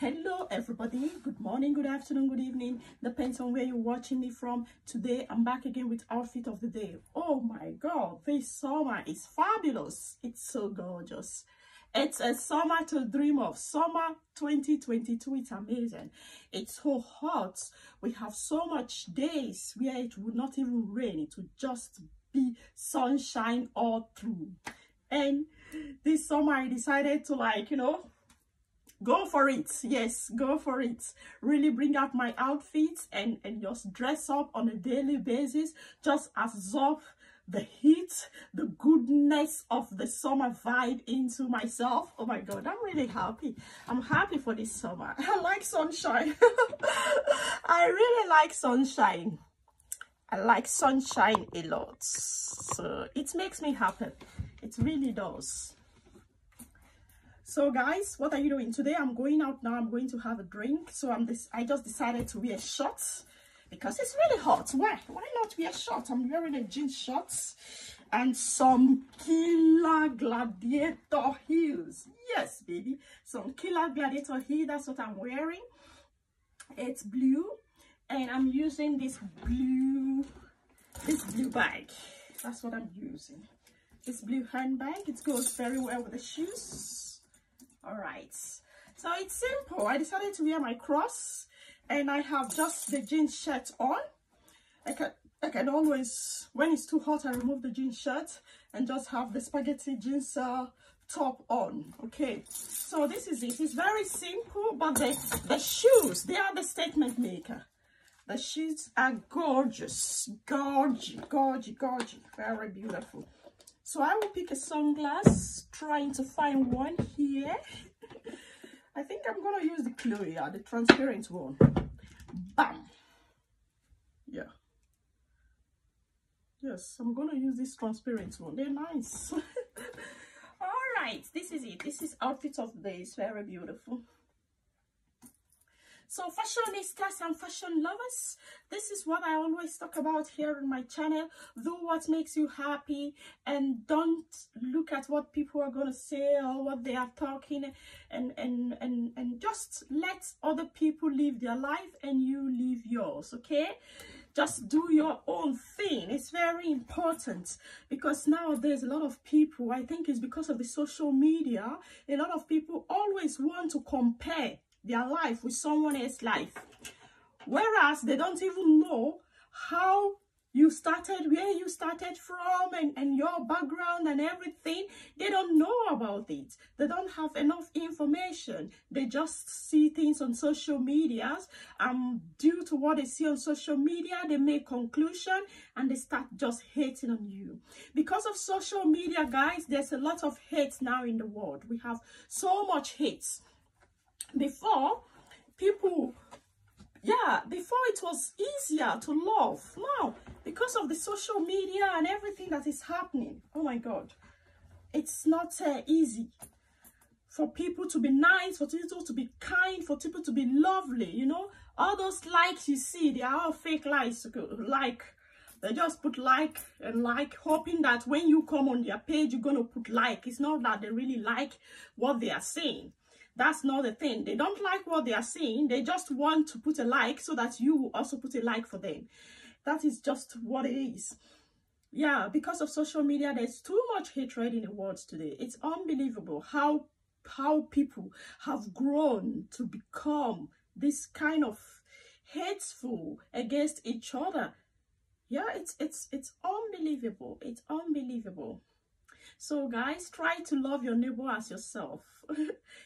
hello everybody. Good morning good afternoon good evening. Depends on where you're watching me from. Today i'm back again with outfit of the day. Oh my god this summer is fabulous. It's so gorgeous. It's a summer to dream of. Summer 2022 it's amazing. It's so hot. We have so much days where it would not even rain. It would just be sunshine all through. And this summer i decided to like you know go for it. Yes go for it. Really bring out my outfits and and just dress up on a daily basis. Just absorb the heat the goodness of the summer vibe into myself. Oh my god i'm really happy. I'm happy for this summer. I like sunshine. I really like sunshine. I like sunshine a lot. So it makes me happy. It really does so guys what are you doing? Today i'm going out now i'm going to have a drink. So i'm this i just decided to wear shorts because it's really hot. Why why not wear shorts? I'm wearing a jeans shorts and some killer gladiator heels. Yes baby some killer gladiator heel that's what i'm wearing. It's blue and i'm using this blue this blue bag. That's what i'm using. This blue handbag it goes very well with the shoes all right. So it's simple. I decided to wear my cross and i have just the jean shirt on. I can i can always when it's too hot i remove the jean shirt and just have the spaghetti jeans uh, top on okay? So this is it. It's very simple but the the shoes they are the statement maker. The shoes are gorgeous. Gorgeous gorgeous gorgeous. Very beautiful so I will pick a sunglass, trying to find one here. I think I'm going to use the Chloe, yeah, the transparent one. Bam! Yeah. Yes, I'm going to use this transparent one. They're nice. All right, this is it. This is outfit of the day. It's very beautiful. So fashionistas and fashion lovers, this is what I always talk about here on my channel. Do what makes you happy and don't look at what people are going to say or what they are talking and, and, and, and just let other people live their life and you live yours, okay? just do your own thing it's very important because nowadays a lot of people i think it's because of the social media a lot of people always want to compare their life with someone else's life. Whereas they don't even know how you started where you started from and, and your background and everything. They don't know about it. They don't have enough information. They just see things on social medias um due to what they see on social media they make conclusion and they start just hating on you. Because of social media guys there's a lot of hate now in the world. We have so much hate before people yeah before it was easier to love. Now because of the social media and everything that is happening oh my god it's not uh, easy for people to be nice for people to be kind for people to be lovely you know? All those likes you see they are all fake likes like they just put like and like hoping that when you come on their page you're gonna put like. It's not that they really like what they are saying that's not the thing. They don't like what they are seeing. They just want to put a like so that you also put a like for them. That is just what it is. Yeah, because of social media, there's too much hatred in the world today. It's unbelievable how how people have grown to become this kind of hateful against each other. Yeah, it's it's it's unbelievable. It's unbelievable. So guys, try to love your neighbor as yourself.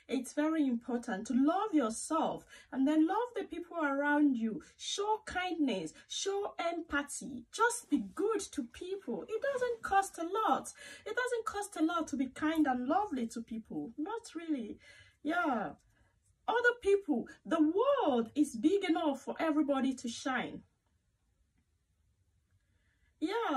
it's very important to love yourself and then love the people around you. Show kindness, show empathy. Just be good to people. It doesn't cost a lot. It doesn't cost a lot to be kind and lovely to people. Not really. Yeah. Other people, the world is big enough for everybody to shine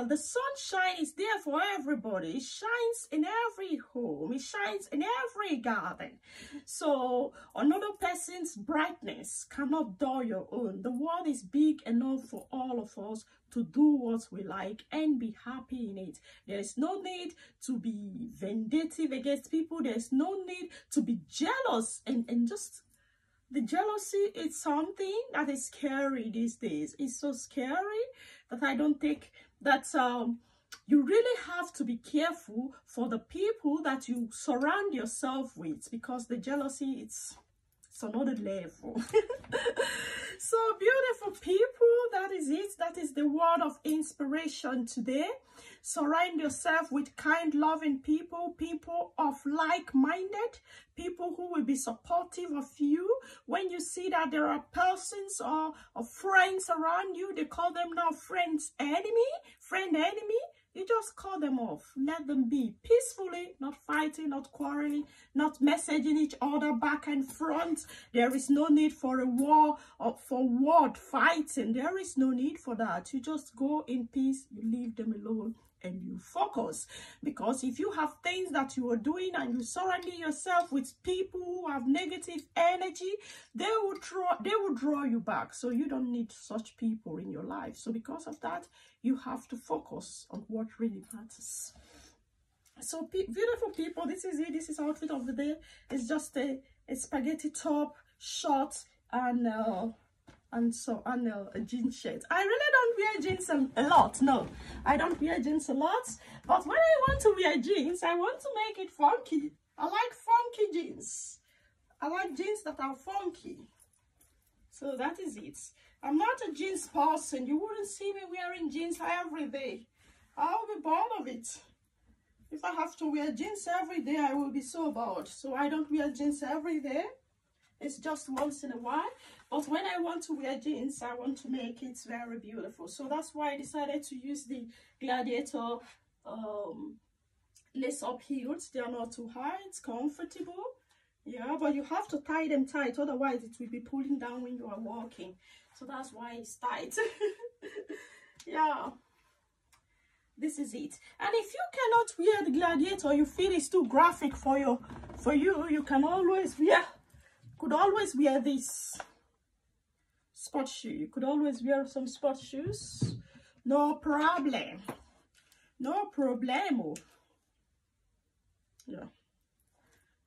the sunshine is there for everybody. It shines in every home. It shines in every garden. So another person's brightness cannot dull your own. The world is big enough for all of us to do what we like and be happy in it. There is no need to be vindictive against people. There's no need to be jealous and and just the jealousy is something that is scary these days. It's so scary that I don't think that um, you really have to be careful for the people that you surround yourself with because the jealousy it's it's another level. So beautiful people that is it. That is the word of inspiration today. Surround yourself with kind loving people people of like-minded people who will be supportive of you. When you see that there are persons or, or friends around you they call them now friends enemy friend enemy you just call them off. Let them be peacefully, not fighting, not quarreling, not messaging each other back and front. There is no need for a war or for word fighting. There is no need for that. You just go in peace. You leave them alone and you focus because if you have things that you are doing and you surrounding yourself with people who have negative energy they will draw they will draw you back so you don't need such people in your life so because of that you have to focus on what really matters. So beautiful people this is it this is outfit of the day. It's just a, a spaghetti top short and uh, and so and uh, a jean shirt. I really don't wear jeans a, a, lot no. I don't wear jeans a lot but when i want to wear jeans i want to make it funky. I like funky jeans. I like jeans that are funky. So that is it i'm not a jeans person. You wouldn't see me wearing jeans every day. I'll be bored of it. If i have to wear jeans every day i will be so bored. So i don't wear jeans every day. It's just once in a while. But when I want to wear jeans I want to make it very beautiful. So that's why I decided to use the gladiator um, lace up heels. They are not too high. It's comfortable. Yeah but you have to tie them tight. Otherwise it will be pulling down when you are walking so that's why it's tight yeah. This is it. And if you cannot wear the gladiator you feel it's too graphic for you for you. You can always wear could always wear this sport shoe. You could always wear some sport shoes. No problem. No problemo yeah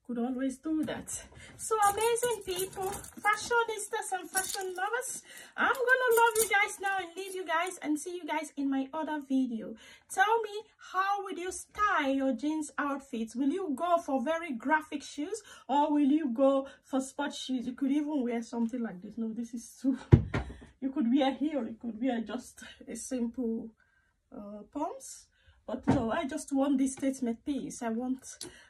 could always do that. So amazing people fashionistas and fashion lovers i'm gonna love you guys now and leave you guys and see you guys in my other video. Tell me how will you style your jeans outfits? Will you go for very graphic shoes or will you go for sport shoes? You could even wear something like this. No this is too you could wear heel you could wear just a simple uh, pumps but no, I just want this statement piece. I want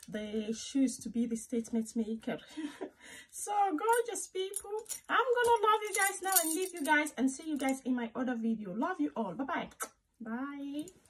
the shoes to be the statement maker. so gorgeous people. I'm gonna love you guys now and leave you guys and see you guys in my other video. Love you all. Bye Bye-bye.